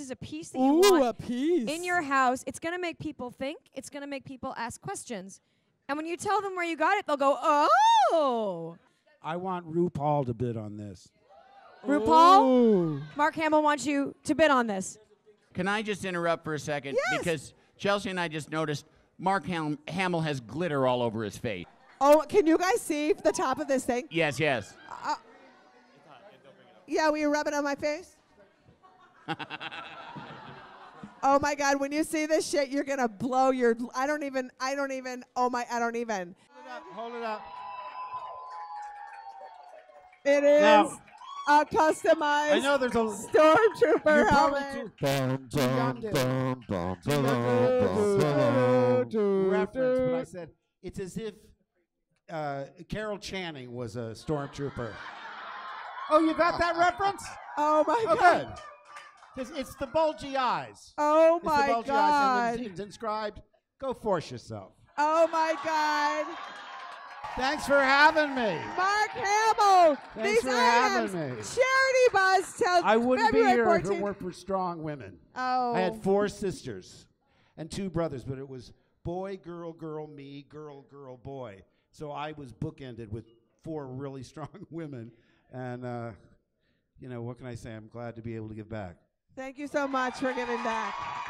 this is a piece that you Ooh, want a piece. in your house. It's going to make people think. It's going to make people ask questions. And when you tell them where you got it, they'll go, "Oh." I want RuPaul to bid on this. RuPaul, Ooh. Mark Hamill wants you to bid on this. Can I just interrupt for a second? Yes. Because Chelsea and I just noticed Mark Ham- Hamill has glitter all over his face. Oh, can you guys see the top of this thing? Yes, yes. Uh, yeah, will you rub it on my face? oh my God! When you see this shit, you're gonna blow your. I don't even. I don't even. Oh my! I don't even. Hold it up. Hold it up. It is Now- a customized I know there's a. stormtrooper You're probably helmet. too, Bum, young bum, to- bum, bum, too young bum, bum, to bum. reference, but I said it's as if uh, Carol Channing was a stormtrooper. Oh, you got that reference? Oh my Oh, God! 'Cause it's the bulgy eyes. Oh It's my the bulgy eyes, God! and when it's inscribed, go force yourself. Oh my God! Thanks for having me. Mark Hamill. Thanks These for items. having me. Charitybuzz till I wouldn't February be here if 14th. it weren't for strong women. Oh. I had four sisters and two brothers, but it was boy, girl, girl, me, girl, girl, boy. So I was bookended with four really strong women. And, uh, you know, what can I say? I'm glad to be able to give back. Thank you so much for giving back.